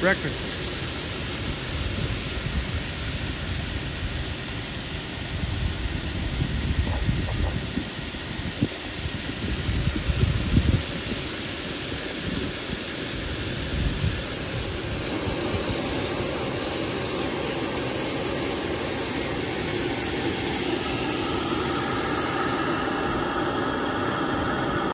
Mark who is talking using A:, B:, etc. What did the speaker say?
A: breakfast.